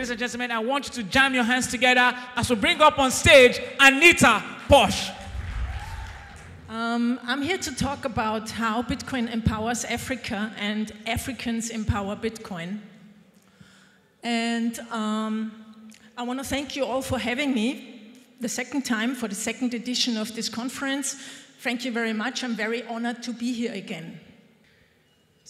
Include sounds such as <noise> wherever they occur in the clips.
ladies and gentlemen, I want you to jam your hands together as we bring up on stage Anita Posch. Um, I'm here to talk about how Bitcoin empowers Africa and Africans empower Bitcoin. And um, I want to thank you all for having me the second time for the second edition of this conference. Thank you very much. I'm very honored to be here again.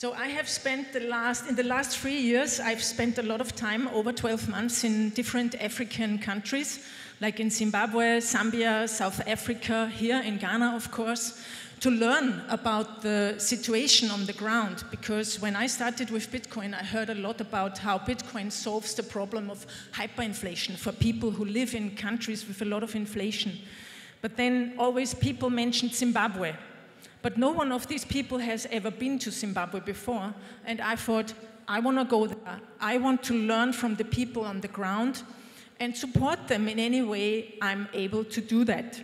So I have spent the last, in the last three years, I've spent a lot of time, over 12 months, in different African countries like in Zimbabwe, Zambia, South Africa, here in Ghana, of course, to learn about the situation on the ground. Because when I started with Bitcoin, I heard a lot about how Bitcoin solves the problem of hyperinflation for people who live in countries with a lot of inflation. But then always people mentioned Zimbabwe. But no one of these people has ever been to Zimbabwe before. And I thought, I want to go there. I want to learn from the people on the ground and support them in any way I'm able to do that.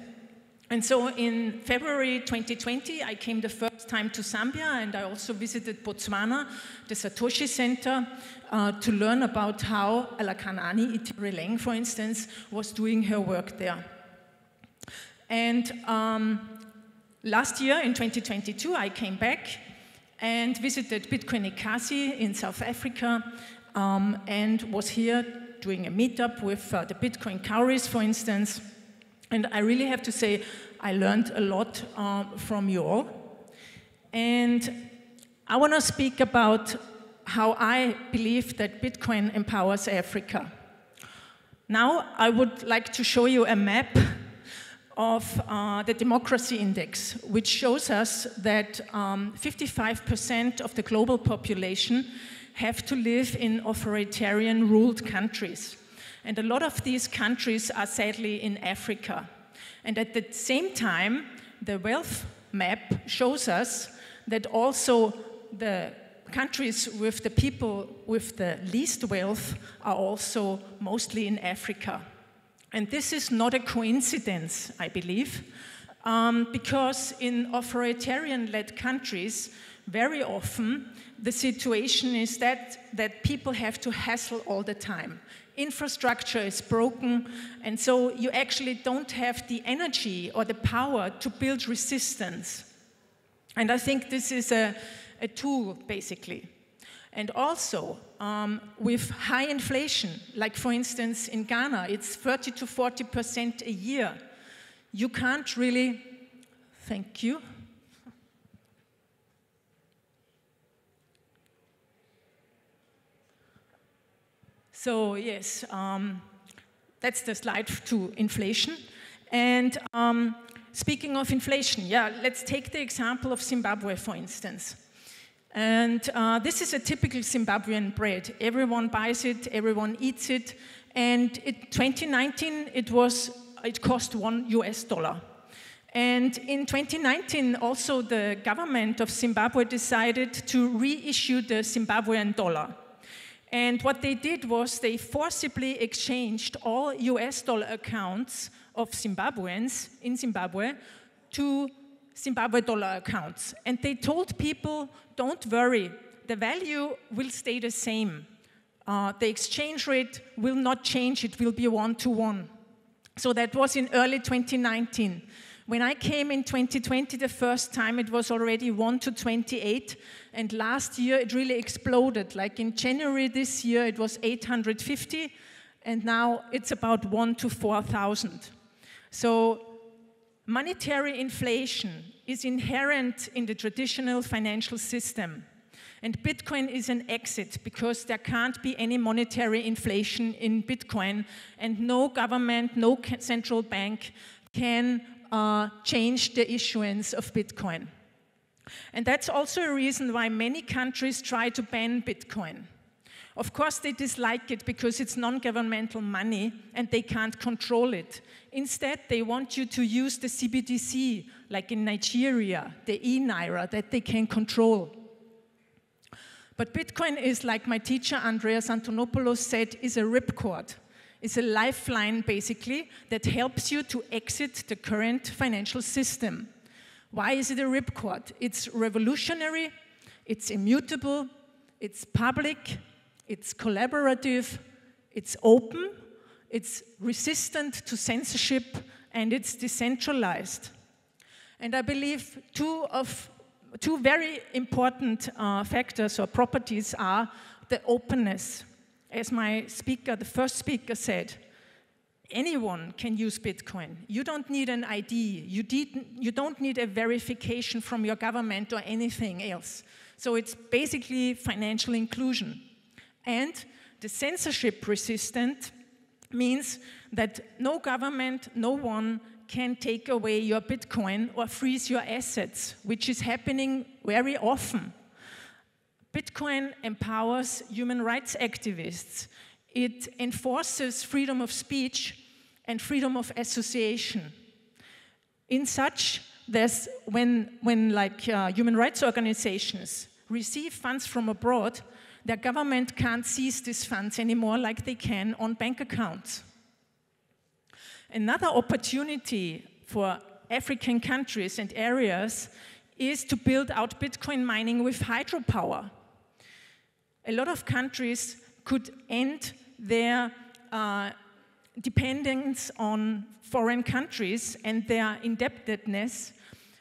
And so in February 2020, I came the first time to Zambia and I also visited Botswana, the Satoshi Center, uh, to learn about how Alakanani Itireleng, for instance, was doing her work there. And um, last year, in 2022, I came back and visited Bitcoin Ekasi in South Africa um, and was here doing a meetup with uh, the Bitcoin Cowries, for instance. And I really have to say, I learned a lot uh, from you all. And I want to speak about how I believe that Bitcoin empowers Africa. Now, I would like to show you a map of uh, the Democracy Index, which shows us that 55% um, of the global population have to live in authoritarian ruled countries. And a lot of these countries are sadly in Africa. And at the same time, the wealth map shows us that also the countries with the people with the least wealth are also mostly in Africa. And this is not a coincidence, I believe, um, because in authoritarian led countries, very often the situation is that, that people have to hassle all the time. Infrastructure is broken, and so you actually don't have the energy or the power to build resistance. And I think this is a, a tool, basically. And also, um, with high inflation, like for instance in Ghana, it's 30 to 40% a year, you can't really, thank you, So yes, um, that's the slide to inflation. And um, speaking of inflation, yeah, let's take the example of Zimbabwe, for instance. And uh, this is a typical Zimbabwean bread. Everyone buys it, everyone eats it. And in 2019, it was it cost one US dollar. And in 2019, also the government of Zimbabwe decided to reissue the Zimbabwean dollar. And what they did was they forcibly exchanged all US dollar accounts of Zimbabweans in Zimbabwe to Zimbabwe dollar accounts. And they told people, don't worry, the value will stay the same. Uh, the exchange rate will not change, it will be one to one. So that was in early 2019. When I came in 2020 the first time, it was already 1 to 28, and last year it really exploded. Like in January this year, it was 850, and now it's about 1 to 4,000. So monetary inflation is inherent in the traditional financial system. And Bitcoin is an exit because there can't be any monetary inflation in Bitcoin, and no government, no central bank can uh, change the issuance of Bitcoin. And that's also a reason why many countries try to ban Bitcoin. Of course, they dislike it because it's non governmental money and they can't control it. Instead, they want you to use the CBDC, like in Nigeria, the e Naira, that they can control. But Bitcoin is, like my teacher Andreas Antonopoulos said, is a ripcord. It's a lifeline, basically, that helps you to exit the current financial system. Why is it a ripcord? It's revolutionary, it's immutable, it's public, it's collaborative, It's open, it's resistant to censorship, and it's decentralized. And I believe two of two very important uh, factors or properties are the openness. As my speaker, the first speaker said, anyone can use Bitcoin. You don't need an ID. You, you don't need a verification from your government or anything else. So it's basically financial inclusion. And the censorship resistant means that no government, no one can take away your Bitcoin or freeze your assets, which is happening very often. Bitcoin empowers human rights activists. It enforces freedom of speech and freedom of association. In such, there's when, when like uh, human rights organizations receive funds from abroad, their government can't seize these funds anymore like they can on bank accounts. Another opportunity for African countries and areas is to build out Bitcoin mining with hydropower. A lot of countries could end their uh, dependence on foreign countries and their indebtedness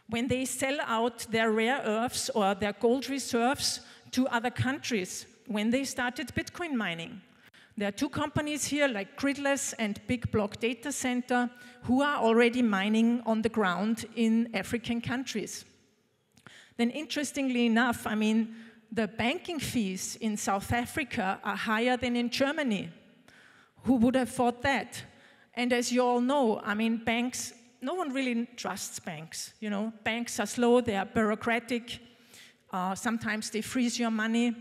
when they sell out their rare earths or their gold reserves to other countries when they started Bitcoin mining. There are two companies here, like Gridless and Big Block Data Center, who are already mining on the ground in African countries. Then, interestingly enough, I mean, the banking fees in South Africa are higher than in Germany. Who would have thought that? And as you all know, I mean, banks, no one really trusts banks. You know, banks are slow, they are bureaucratic, uh, sometimes they freeze your money.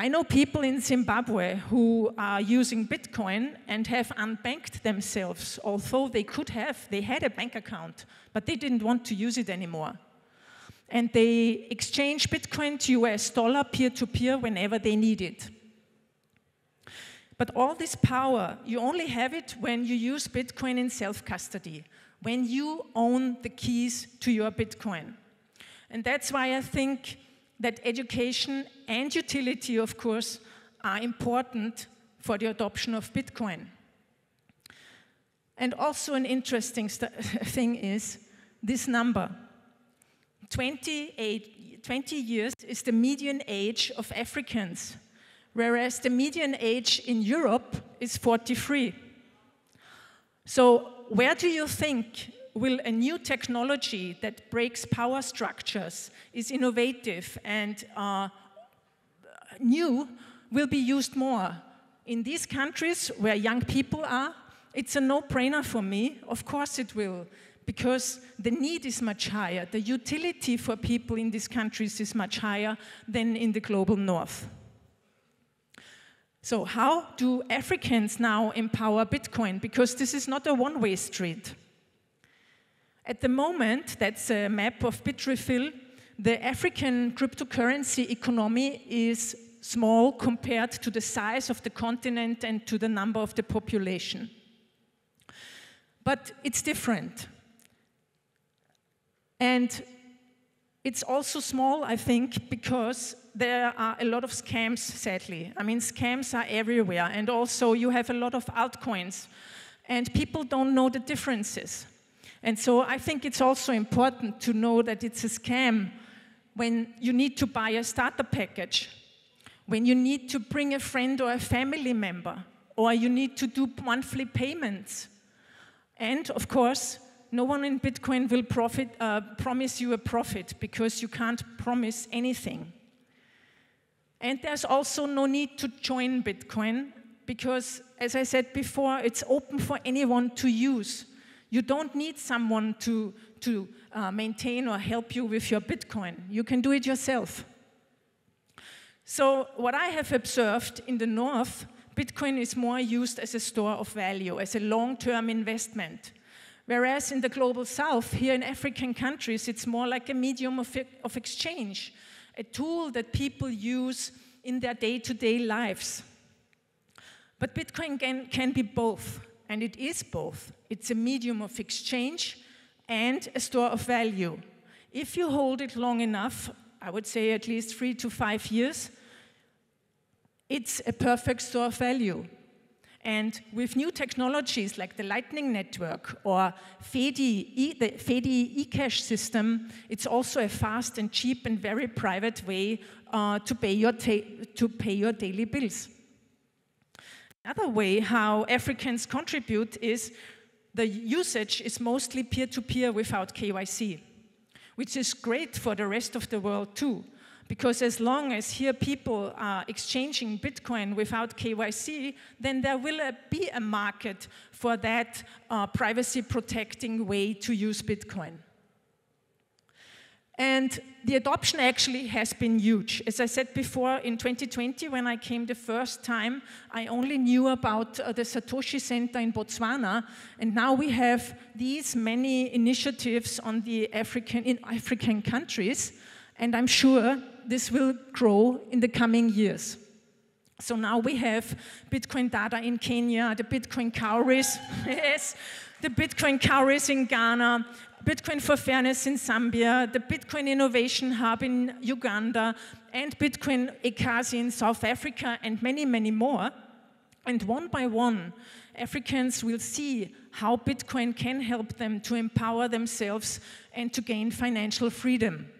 I know people in Zimbabwe who are using Bitcoin and have unbanked themselves, although they could have, they had a bank account, but they didn't want to use it anymore. And they exchange Bitcoin to US dollar peer to peer whenever they need it. But all this power, you only have it when you use Bitcoin in self custody, when you own the keys to your Bitcoin. And that's why I think that education and utility, of course, are important for the adoption of Bitcoin. And also, an interesting <laughs> thing is this number 28, 20 years is the median age of Africans, whereas the median age in Europe is 43. So, where do you think will a new technology that breaks power structures, is innovative and uh, new, will be used more. In these countries where young people are, it's a no-brainer for me. Of course it will, because the need is much higher. The utility for people in these countries is much higher than in the global north. So how do Africans now empower Bitcoin? Because this is not a one-way street. At the moment, that's a map of Bitrefill, the African cryptocurrency economy is small compared to the size of the continent and to the number of the population. But it's different. And it's also small, I think, because there are a lot of scams, sadly. I mean, scams are everywhere, and also you have a lot of altcoins, and people don't know the differences. And so I think it's also important to know that it's a scam when you need to buy a starter package, when you need to bring a friend or a family member, or you need to do monthly payments. And of course, no one in Bitcoin will profit, uh, promise you a profit because you can't promise anything. And there's also no need to join Bitcoin because, as I said before, it's open for anyone to use. You don't need someone to, to uh, maintain or help you with your Bitcoin. You can do it yourself. So, what I have observed in the North, Bitcoin is more used as a store of value, as a long term investment. Whereas in the global south, here in African countries, it's more like a medium of, of exchange, a tool that people use in their day to day lives. But Bitcoin can, can be both and it is both. It's a medium of exchange and a store of value. If you hold it long enough, I would say at least three to five years, it's a perfect store of value. And with new technologies like the Lightning Network or FEDI, e, the FEDI eCash system, it's also a fast and cheap and very private way uh, to, pay your to pay your daily bills. Another way how Africans contribute is the usage is mostly peer-to-peer without KYC, which is great for the rest of the world too. Because as long as here people are exchanging Bitcoin without KYC, then there will be a market for that uh, privacy protecting way to use Bitcoin. And the adoption actually has been huge. As I said before, in 2020, when I came the first time, I only knew about uh, the Satoshi Center in Botswana, and now we have these many initiatives on the African, in African countries, and I'm sure this will grow in the coming years. So now we have Bitcoin Dada in Kenya, the Bitcoin cowries, <laughs> yes, the Bitcoin cowries in Ghana, Bitcoin for Fairness in Zambia, the Bitcoin Innovation Hub in Uganda, and Bitcoin Ekasi in South Africa, and many, many more. And one by one, Africans will see how Bitcoin can help them to empower themselves and to gain financial freedom.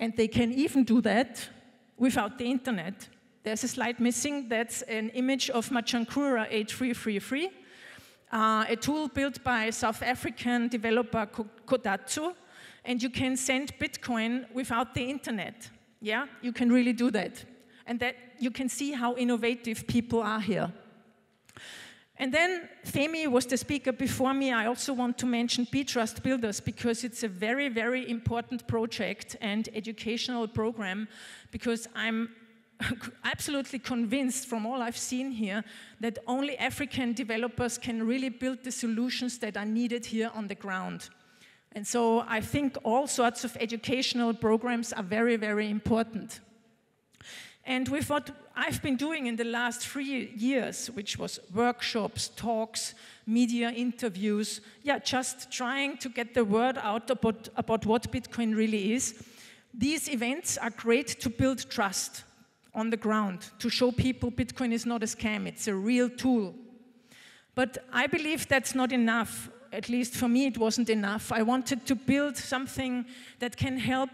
And they can even do that without the internet. There's a slide missing. That's an image of Machankura 8333 uh, a tool built by South African developer Kgothatso, and you can send Bitcoin without the internet. Yeah, you can really do that. And that you can see how innovative people are here. And then Femi was the speaker before me. I also want to mention Trust Builders because it's a very, very important project and educational program because I'm <laughs> absolutely convinced from all I've seen here that only African developers can really build the solutions that are needed here on the ground. And so I think all sorts of educational programs are very, very important. And with what I've been doing in the last three years, which was workshops, talks, media interviews, yeah, just trying to get the word out about, about what Bitcoin really is, these events are great to build trust on the ground to show people Bitcoin is not a scam, it's a real tool. But I believe that's not enough. At least for me, it wasn't enough. I wanted to build something that can help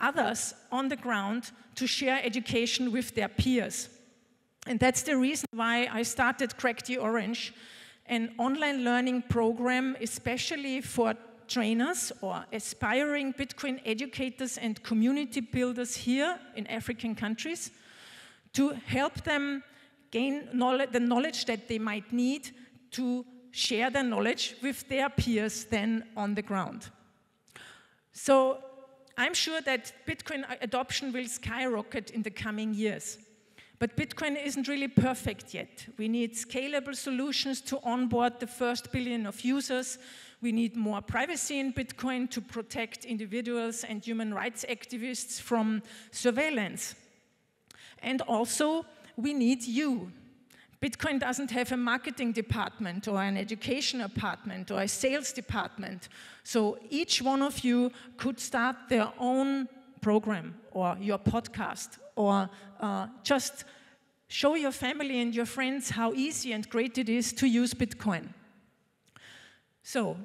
others on the ground to share education with their peers. And that's the reason why I started Crack the Orange, an online learning program, especially for trainers or aspiring Bitcoin educators and community builders here in African countries to help them gain knowledge, the knowledge that they might need to share their knowledge with their peers then on the ground. So I'm sure that Bitcoin adoption will skyrocket in the coming years. But Bitcoin isn't really perfect yet. We need scalable solutions to onboard the first billion of users. We need more privacy in Bitcoin to protect individuals and human rights activists from surveillance. And also, we need you. Bitcoin doesn't have a marketing department or an education department or a sales department. So each one of you could start their own program or your podcast or uh, just show your family and your friends how easy and great it is to use Bitcoin. So,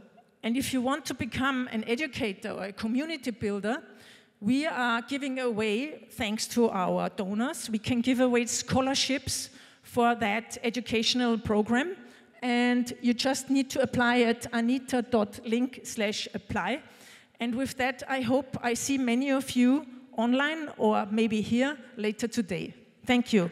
and if you want to become an educator or a community builder, we are giving away, thanks to our donors, we can give away scholarships for that educational program. And you just need to apply at anita.link slash apply. And with that, I hope I see many of you online or maybe here later today. Thank you.